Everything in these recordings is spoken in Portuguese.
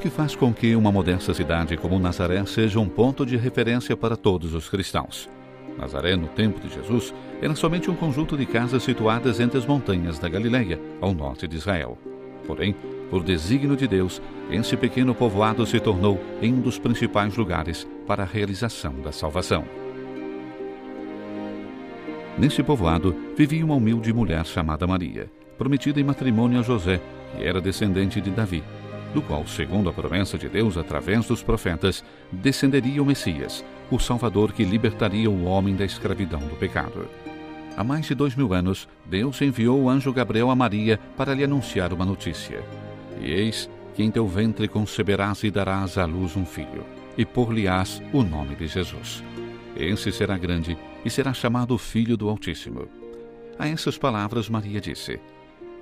que faz com que uma modesta cidade como Nazaré seja um ponto de referência para todos os cristãos. Nazaré, no tempo de Jesus, era somente um conjunto de casas situadas entre as montanhas da Galileia, ao norte de Israel. Porém, por desígnio de Deus, esse pequeno povoado se tornou em um dos principais lugares para a realização da salvação. Nesse povoado vivia uma humilde mulher chamada Maria, prometida em matrimônio a José, que era descendente de Davi, do qual, segundo a promessa de Deus através dos profetas, descenderia o Messias, o Salvador que libertaria o homem da escravidão do pecado. Há mais de dois mil anos, Deus enviou o anjo Gabriel a Maria para lhe anunciar uma notícia. E eis que em teu ventre conceberás e darás à luz um filho, e por-lhe-ás o nome de Jesus. Esse será grande e será chamado Filho do Altíssimo. A essas palavras Maria disse: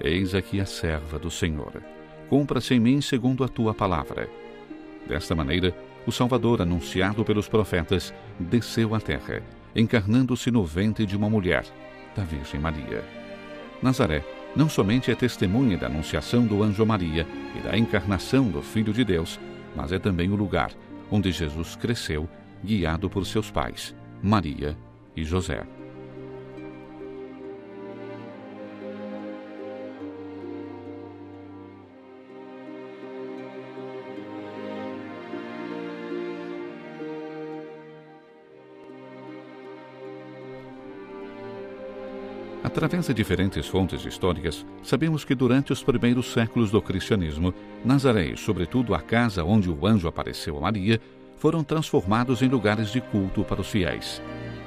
Eis aqui a serva do Senhor. Cumpra-se em mim segundo a tua palavra. Desta maneira, o Salvador, anunciado pelos profetas, desceu à terra, encarnando-se no ventre de uma mulher, da Virgem Maria. Nazaré não somente é testemunha da anunciação do anjo Maria e da encarnação do Filho de Deus, mas é também o lugar onde Jesus cresceu, guiado por seus pais, Maria e José. Através de diferentes fontes históricas, sabemos que durante os primeiros séculos do cristianismo, Nazaré e, sobretudo, a casa onde o anjo apareceu a Maria, foram transformados em lugares de culto para os fiéis.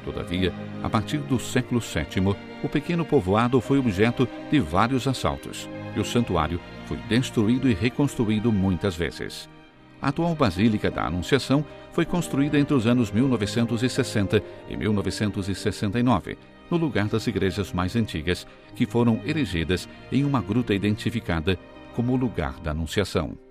Todavia, a partir do século VII, o pequeno povoado foi objeto de vários assaltos e o santuário foi destruído e reconstruído muitas vezes. A atual Basílica da Anunciação foi construída entre os anos 1960 e 1969, no lugar das igrejas mais antigas, que foram erigidas em uma gruta identificada como o lugar da Anunciação.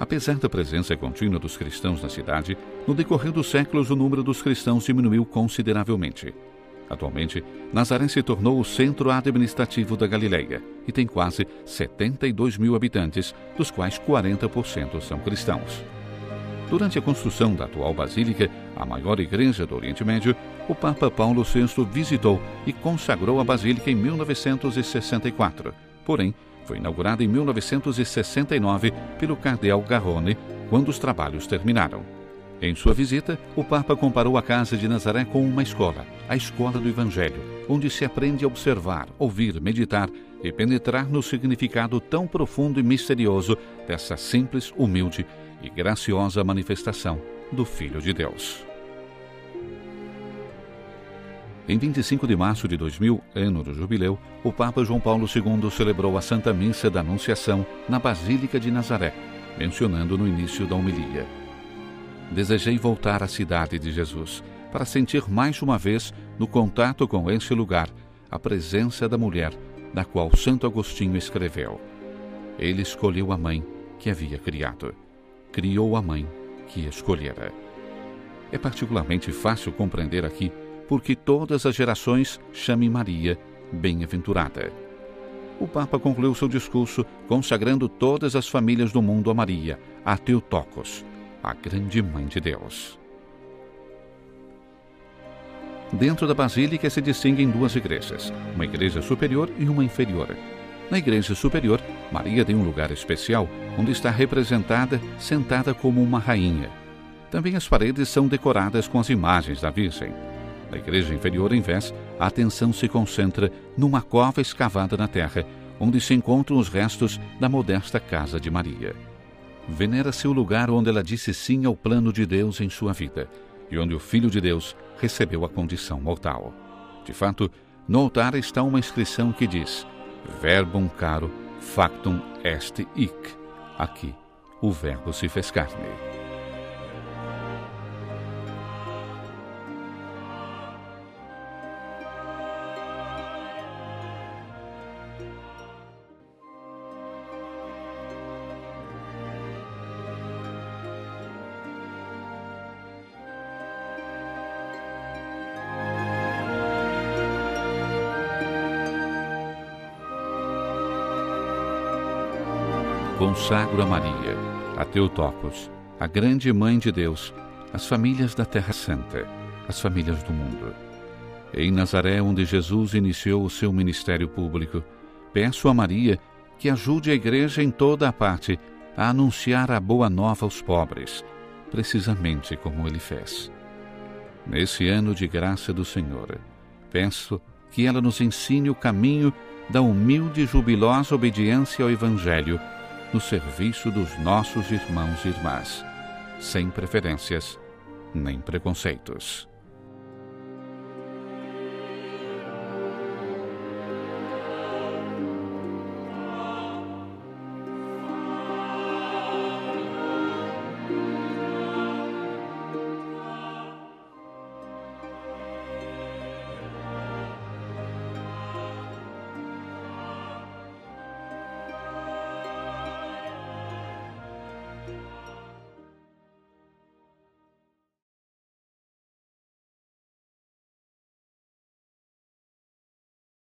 Apesar da presença contínua dos cristãos na cidade, no decorrer dos séculos o número dos cristãos diminuiu consideravelmente. Atualmente, Nazaré se tornou o centro administrativo da Galileia e tem quase 72 mil habitantes, dos quais 40% são cristãos. Durante a construção da atual basílica, a maior igreja do Oriente Médio, o Papa Paulo VI visitou e consagrou a basílica em 1964. Porém, foi inaugurada em 1969 pelo cardeal Garrone, quando os trabalhos terminaram. Em sua visita, o Papa comparou a Casa de Nazaré com uma escola, a escola do Evangelho, onde se aprende a observar, ouvir, meditar e penetrar no significado tão profundo e misterioso dessa simples, humilde e graciosa manifestação do Filho de Deus. Em 25 de março de 2000, ano do jubileu, o Papa João Paulo II celebrou a Santa Missa da Anunciação na Basílica de Nazaré, mencionando no início da homilia. Desejei voltar à cidade de Jesus para sentir mais uma vez, no contato com este lugar, a presença da mulher da qual Santo Agostinho escreveu. Ele escolheu a mãe que havia criado. Criou a mãe que escolhera. É particularmente fácil compreender aqui porque todas as gerações chamem Maria bem-aventurada. O Papa concluiu seu discurso consagrando todas as famílias do mundo a Maria, a Teotocos, a grande mãe de Deus. Dentro da basílica se distinguem duas igrejas, uma igreja superior e uma inferior. Na igreja superior, Maria tem um lugar especial, onde está representada sentada como uma rainha. Também as paredes são decoradas com as imagens da Virgem. Na igreja inferior, em vez, a atenção se concentra numa cova escavada na terra, onde se encontram os restos da modesta casa de Maria. Venera-se o lugar onde ela disse sim ao plano de Deus em sua vida e onde o Filho de Deus recebeu a condição mortal. De fato, no altar está uma inscrição que diz: Verbum caro factum est hic. Aqui, o Verbo se fez carne. Consagro a Maria, a Teotocos, a grande mãe de Deus, as famílias da Terra Santa, as famílias do mundo. Em Nazaré, onde Jesus iniciou o seu ministério público, peço a Maria que ajude a Igreja em toda a parte a anunciar a boa nova aos pobres, precisamente como ele fez. Nesse ano de graça do Senhor, peço que ela nos ensine o caminho da humilde e jubilosa obediência ao Evangelho no serviço dos nossos irmãos e irmãs, sem preferências nem preconceitos.